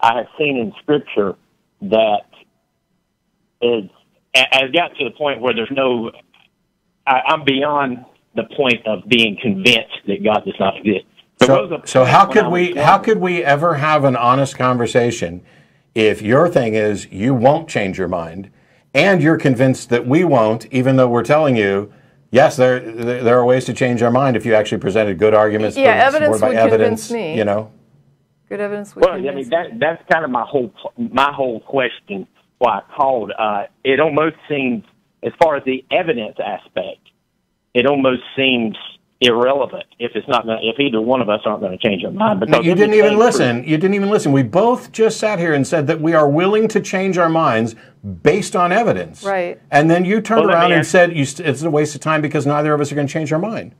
I have seen in Scripture that is has got to the point where there's no. I, I'm beyond the point of being convinced that God does not exist. So, so how could we was how could we ever have an honest conversation if your thing is you won't change your mind and you're convinced that we won't, even though we're telling you, yes, there there there are ways to change our mind if you actually presented good arguments, Yeah, supported evidence by would evidence, convince me. you know. Good evidence would Well, I mean that that's kind of my whole my whole question. Why I called? Uh, it almost seems, as far as the evidence aspect, it almost seems irrelevant if it's not gonna, if either one of us aren't going to change our mind. Because You didn't even change- listen. You didn't even listen. We both just sat here and said that we are willing to change our minds based on evidence. Right. And then you turned Well, around and said you st- it's a waste of time because neither of us are going to change our mind.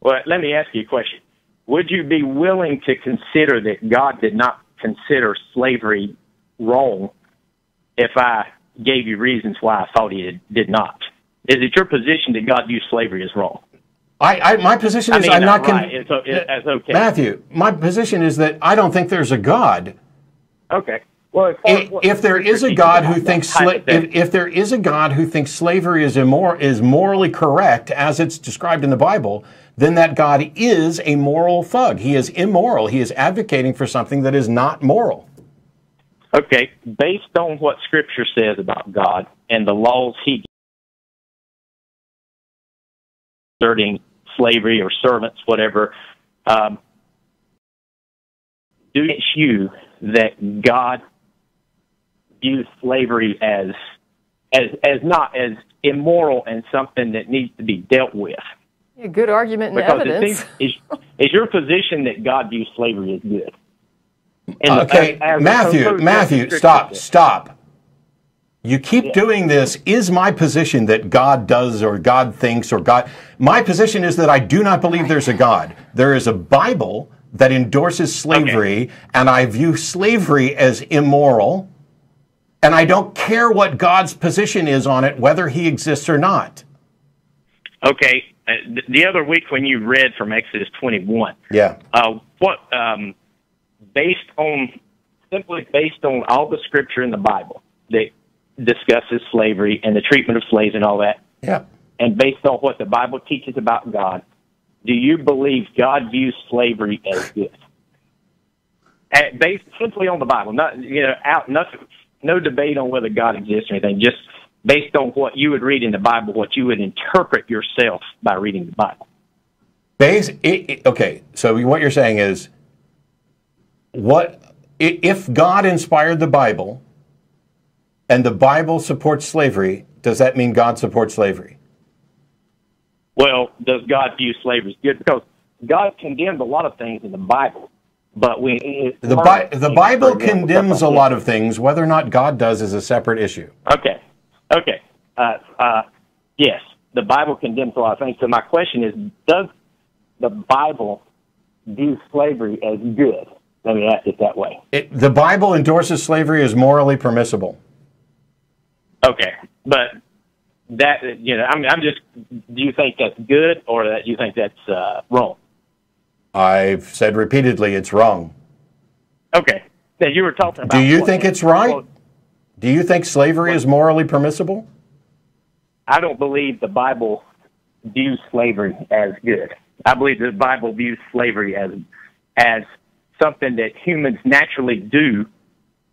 Well, let me ask you a question. Would you be willing to consider that God did not consider slavery wrong if I gave you reasons why I thought he did, not? Is it your position that God viewed slavery as wrong? I, I my position I is mean, I'm uh, not con- right. It's, o- okay. Matthew. My position is that I don't think there's a God. Okay. Well, as far as I- what If there is a God who thinks sla- if, if there is a God who thinks slavery is immor- is morally correct as it's described in the Bible, then that God is a moral thug. He is immoral. He is advocating for something that is not moral. Okay, based on what Scripture says about God and the laws He asserting slavery or servants, whatever, um, do you that God views slavery as as as not as immoral and something that needs to be dealt with? Yeah, good argument and Because it evidence. seems is, is your position that God views slavery as good? And Okay, as- as Matthew, Matthew, stop, stop. You keep doing this. Is my position that God does or God thinks or God? My position is that I do not believe there's a God. There is a Bible that endorses slavery, and I view slavery as immoral, and I don't care what God's position is on it, whether he exists or not. Okay. Uh, the other week when you read from Exodus 21, Yeah. uh, what, um, based on, simply based on all the scripture in the Bible that discusses slavery and the treatment of slaves and all that, Yeah. and based on what the Bible teaches about God, do you believe God views slavery as good? At, based simply on the Bible, not you know, out nothing, no debate on whether God exists or anything. Just based on what you would read in the Bible, what you would interpret yourself by reading the Bible. Base, it, it- okay, so what you're saying is, what if God inspired the Bible, and the Bible supports slavery? Does that mean God supports slavery? Well, does God view slavery as good? Because God condemned a lot of things in the Bible, but we The, Bi- the Bible condemns a lot of things. Whether or not God does is a separate issue. Okay. Okay. Uh, uh, yes, the Bible condemns a lot of things. So my question is, does the Bible view slavery as good? Let me ask it that way. It, the Bible endorses slavery as morally permissible. Okay, but that you know, I'm, I'm just. Do you think that's good, or that you think that's uh, wrong? I've said repeatedly it's wrong. Okay. Now you were talking about. Do you think it's right? Do you think slavery is morally permissible? I don't believe the Bible views slavery as good. I believe the Bible views slavery as as something that humans naturally do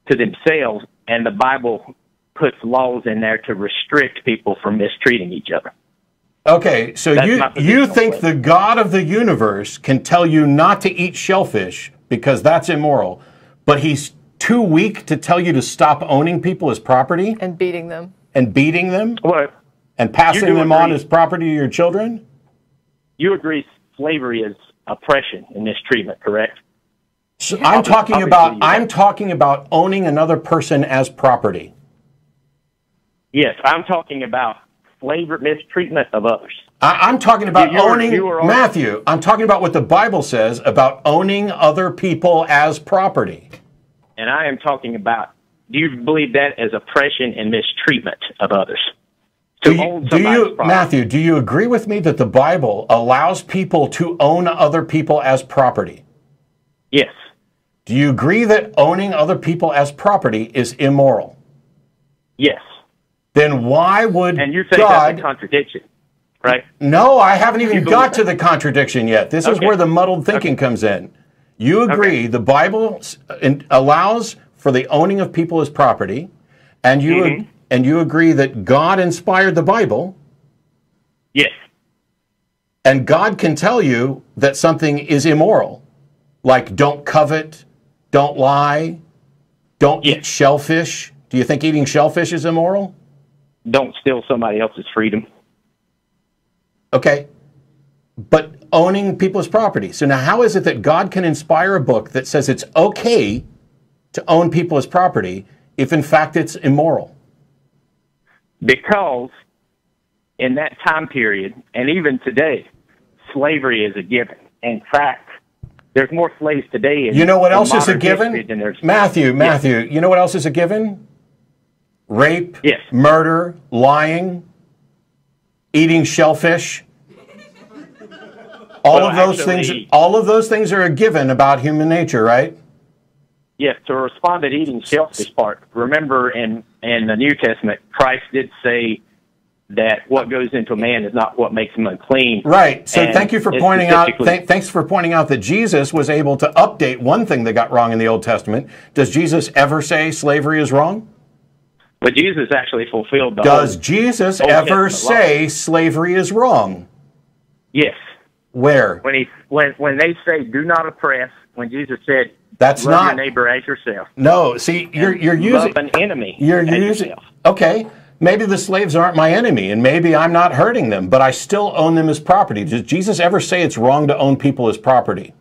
to themselves, and the Bible puts laws in there to restrict people from mistreating each other. Okay, so That's you you think the God of the universe can tell you not to eat shellfish because that's immoral, but he's too weak to tell you to stop owning people as property and beating them. and beating them Well, and passing do them on as property to your children? you agree slavery is oppression and mistreatment, correct? So I'm talking obviously about I'm have- talking about owning another person as property. Yes, I'm talking about slavery mistreatment of others. I, I'm talking about You- you owning you were on- Matthew. I'm talking about what the Bible says about owning other people as property. And I am talking about do you believe that as oppression and mistreatment of others? To Do you, own do you. Matthew? Do you agree with me that the Bible allows people to own other people as property? Yes. Do you agree that owning other people as property is immoral? Yes. Then why would And you think God? that's a contradiction, right? no, I haven't even got to the contradiction yet. This is where the muddled thinking comes in. You agree the Bible in- allows for the owning of people as property, and you Mhm. and you agree that God inspired the Bible, Yes. and God can tell you that something is immoral, like don't covet, don't lie, don't eat shellfish. Do you think eating shellfish is immoral? Don't steal somebody else's freedom. Okay. But owning people's property. So now, how is it that God can inspire a book that says it's okay to own people as property if in fact it's immoral? Because in that time period, and even today, slavery is a given. In fact, there's more slaves today. In, You know what else is a given? Matthew, Matthew, you know what else is a given? Rape, Yes. murder, lying, eating shellfish. All Well, of those actually- things all of those things are a given about human nature, right? yes, to respond to eating shellfish part, remember in, in the New Testament, Christ did say that what goes into a man is not what makes him unclean. Right. So And thank you for pointing out. Th- thanks for pointing out that Jesus was able to update one thing that got wrong in the Old Testament. Does Jesus ever say slavery is wrong? But Jesus actually fulfilled the Does whole- Jesus Old ever say slavery is wrong? Yes. Where? When he when when they say do not oppress, when Jesus said That's love not- your neighbor as yourself. No. See, you're you're using love an enemy. you're using. yourself. Okay. Maybe the slaves aren't my enemy, and maybe I'm not hurting them, but I still own them as property. Does Jesus ever say it's wrong to own people as property?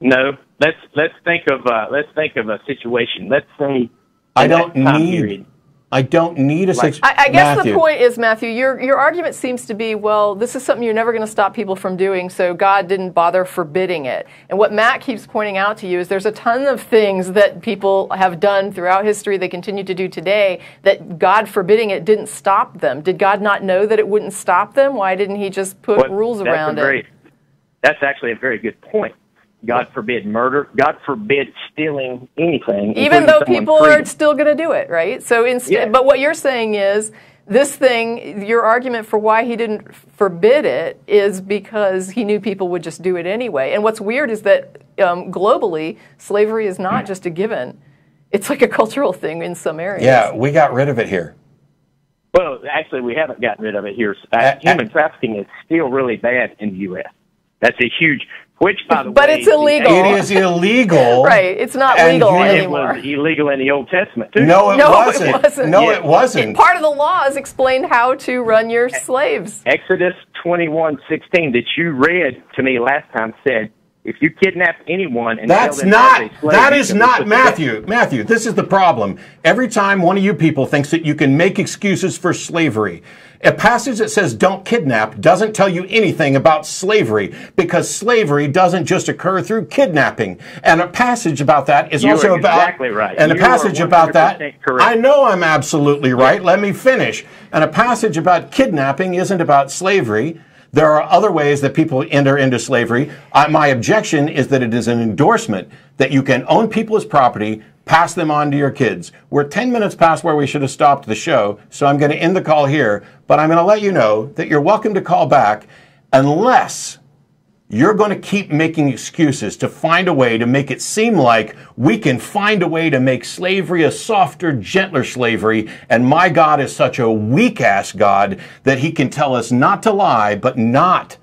No, let's let's think of uh, let's think of a situation. Let's say I don't need. period, I don't need a six. I, I guess Matthew. the point is, Matthew, your your argument seems to be, well, this is something you're never going to stop people from doing, so God didn't bother forbidding it. And what Matt keeps pointing out to you is there's a ton of things that people have done throughout history, they continue to do today, that God forbidding it didn't stop them. Did God not know that it wouldn't stop them? Why didn't He just put what- rules around very, it? That's actually a very good point. God forbid murder. God forbid stealing anything, even though people freedom. are still going to do it, right? So instead, Yeah. but what you're saying is this thing. Your argument for why he didn't forbid it is because he knew people would just do it anyway. And what's weird is that um, globally, slavery is not just a given; it's like a cultural thing in some areas. Yeah, we got rid of it here. Well, actually, we haven't gotten rid of it here. Uh, human trafficking is still really bad in the U.S. That's a huge. Which, by the But way, it's illegal. It is illegal. right. It's not And legal you- It was illegal in the Old Testament too. No, it No, wasn't. it wasn't. No, Yeah. it wasn't. Part of the laws explain how to run your slaves. Exodus twenty-one sixteen that you read to me last time said, if you kidnap anyone and That's sell them not. as a slave, That you is can be not put to Matthew. Matthew, this is the problem. Every time one of you people thinks that you can make excuses for slavery, a passage that says "don't kidnap" doesn't tell you anything about slavery because slavery doesn't just occur through kidnapping. And a passage about that is You also about exactly right. And You are passage about that. correct. I know I'm absolutely right. Let me finish. And a passage about kidnapping isn't about slavery. There are other ways that people enter into slavery. Uh, my objection is that it is an endorsement that you can own people as property, pass them on to your kids. We're 10 minutes past where we should have stopped the show, so I'm going to end the call here, but I'm going to let you know that you're welcome to call back unless you're going to keep making excuses to find a way to make it seem like we can find a way to make slavery a softer, gentler slavery. And my God is such a weak ass God that he can tell us not to lie, but not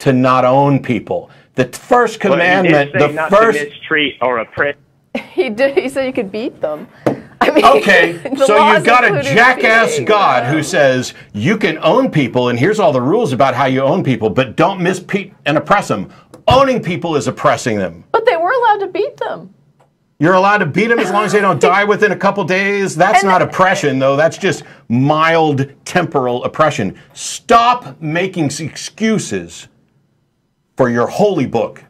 to not own people. The first Well, commandment, say the first. mistreat or oppress. He did. He said you could beat them. I mean, Okay, so you've got a jackass beating God who says you can own people, and here's all the rules about how you own people, but don't mistreat and oppress them. Owning people is oppressing them. But they were allowed to beat them. You're allowed to beat them as long as they don't die within a couple days. That's And- not oppression, though. That's just mild temporal oppression. Stop making excuses for your holy book.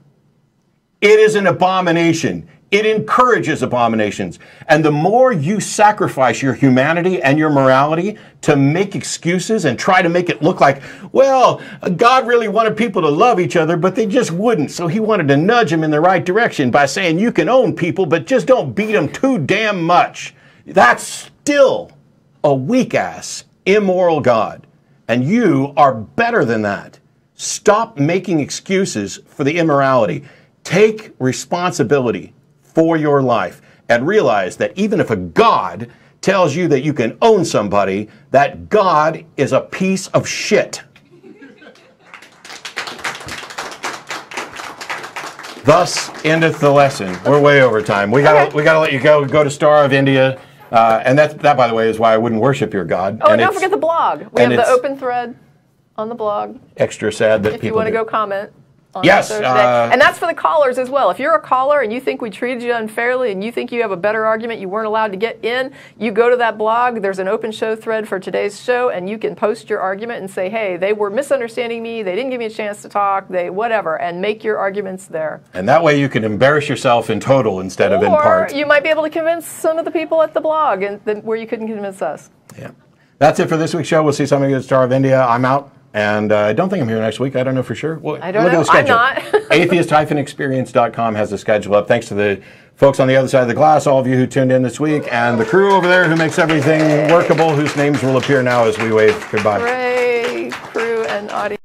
It is an abomination. It encourages abominations. And the more you sacrifice your humanity and your morality to make excuses and try to make it look like, well, God really wanted people to love each other, but they just wouldn't. So he wanted to nudge them in the right direction by saying, you can own people, but just don't beat them too damn much. That's still a weak ass, immoral God. And you are better than that. Stop making excuses for the immorality. Take responsibility for your life and realize that even if a God tells you that you can own somebody, that God is a piece of shit. Thus endeth the lesson. We're way over time. We gotta Okay. we gotta let you go. Go to Star of India, uh, and that that by the way is why I wouldn't worship your God. Oh, and don't forget the blog. We have the open thread on the blog extra sad that if people you want to go comment. Yes, Thursday. uh, and that's for the callers as well. If you're a caller and you think we treated you unfairly and you think you have a better argument, you weren't allowed to get in, you go to that blog. There's an open show thread for today's show, and you can post your argument and say, "Hey, they were misunderstanding me. They didn't give me a chance to talk. They whatever," and make your arguments there. And that way you can embarrass yourself in total instead of in or part. you might be able to convince some of the people at the blog, and where you couldn't convince us. Yeah. That's it for this week's show. We'll see some of you at Star of India. I'm out. And uh, I don't think I'm here next week. I don't know for sure. Well, I don't look know. At the I'm schedule. not. Atheist-experience.com has the schedule up. Thanks to the folks on the other side of the glass, all of you who tuned in this week, and the crew over there who makes everything workable, whose names will appear now as we wave goodbye. Hooray, crew and audience.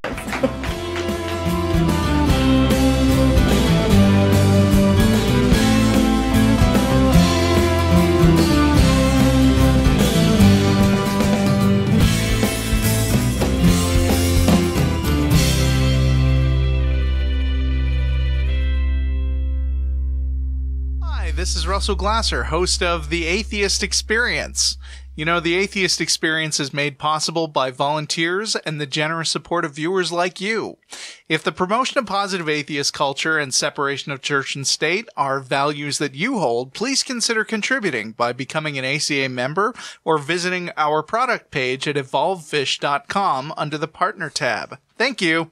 Russell Glasser, host of The Atheist Experience. You know, The Atheist Experience is made possible by volunteers and the generous support of viewers like you. If the promotion of positive atheist culture and separation of church and state are values that you hold, please consider contributing by becoming an ACA member or visiting our product page at evolvefish.com under the partner tab. Thank you.